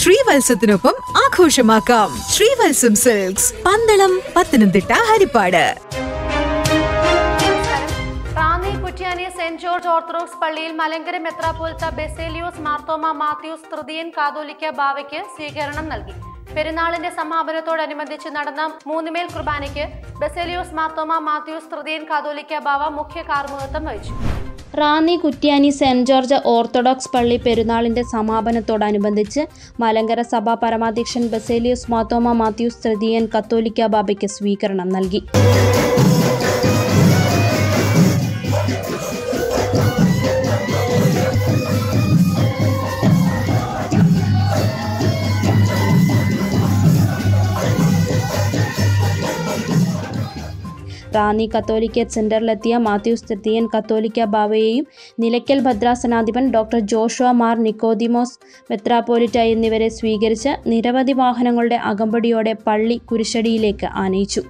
ശ്രീവത്സത്തിനൊപ്പം ആഘോഷമാക്കാം. Sreevatsam silks Pandalam Pathanamthitta Haripad. Saint George Orthodox പള്ളിയിൽ മലങ്കര മെത്രാപ്പോലത്ത ബെസേലിയോസ് മാർത്തോമ മാത്യൂസ് തൃതീയൻ കാതോലിക്ക ബാവയ്ക്ക് സ്വീകരണം നൽകി. പെരുന്നാളിന്റെ സമാപനത്തോടനുബന്ധിച്ച് നടന്ന മൂന്നുമേൽ കുർബാനയ്ക്ക് ബെസേലിയോസ് മാർത്തോമ മാത്യൂസ് തൃതീയൻ കാതോലിക്ക ബാവ മുഖ്യ കാർമുഖത്വം വഹിച്ചു. Ranni Kuttiyani Saint George Orthodox പള്ളി പെരുന്നാളിന്റെ സമാപനത്തോടനുബന്ധിച്ച് മലങ്കര സഭാ പരമാധ്യക്ഷൻ ബസേലിയസ് മാത്തോമ മാത്യൂസ് തൃതീയൻ കത്തോലിക്ക ബാബയ്ക്ക് സ്വീകരണം നൽകി. റാന്നി കത്തോലിക്ക സെന്ററിലെത്തിയ മാത്യൂസ് തൃതീയൻ കത്തോലിക്ക ബാവയെയും നിലയ്ക്കൽ ഭദ്രാസനാധിപൻ ഡോക്ടർ ജോഷുവ മാർ നിക്കോദിമോസ് മെത്രാപ്പോലിറ്റ എന്നിവരെ സ്വീകരിച്ച് നിരവധി വാഹനങ്ങളുടെ അകമ്പടിയോടെ പള്ളി കുരിശടിയിലേക്ക് ആനയിച്ചു.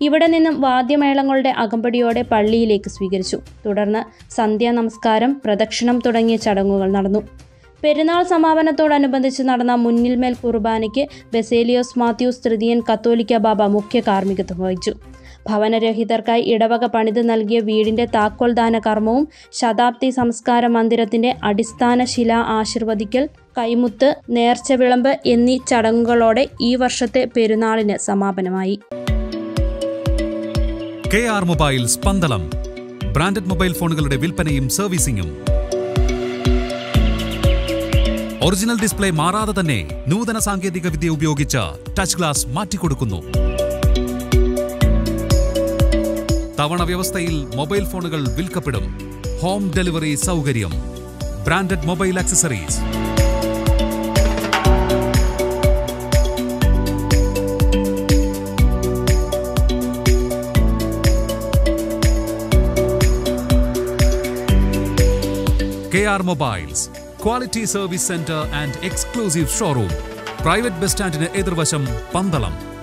ഇവിടെ നിന്നും വാദ്യമേളങ്ങളുടെ അകമ്പടിയോടെ പള്ളിയിലേക്ക് സ്വീകരിച്ചു. തുടർന്ന് സന്ധ്യാ നമസ്കാരം പ്രദക്ഷിണം തുടങ്ങിയ ചടങ്ങുകൾ നടന്നു. പെരുന്നാൾ സമാപനത്തോടനുബന്ധിച്ച് നടന്ന മുന്നിൽമേൽ കുർബാനയ്ക്ക് ബെസേലിയോസ് മാത്യൂസ് തൃതീയൻ കത്തോലിക്ക ബാബ മുഖ്യ കാർമ്മികത്വം വഹിച്ചു. ഭവനരഹിതർക്കായി ഇടവക പണിത് നൽകിയ വീടിന്റെ താക്കോൽദാന കർമ്മവും ശതാബ്ദി സംസ്കാര മന്ദിരത്തിന്റെ അടിസ്ഥാന ശില ആശീർവദിക്കൽ കൈമുത്ത് നേർച്ച വിളമ്പ് എന്നീ ചടങ്ങുകളോടെ ഈ വർഷത്തെ പെരുന്നാളിന് സമാപനമായി. K R mobile Spandanam branded mobile ഫോണുകളുടെ വിൽപ്പനയും സർവീസിംഗും ഒറിജിനൽ ഡിസ്പ്ലേ മാറാതെ തന്നെ നൂതന സാങ്കേതിക വിദ്യ ഉപയോഗിച്ച് ടച്ച് ഗ്ലാസ് മാറ്റിക്കൊടുക്കുന്നു. തവണ വ്യവസ്ഥയിൽ മൊബൈൽ ഫോണുകൾ വിൽക്കപ്പെടും. ഹോം ഡെലിവറി സൗകര്യം. Branded mobile accessories. K R mobiles quality service centre and exclusive showroom. Private bus സ്റ്റാൻഡിന് എതിർവശം പന്തളം.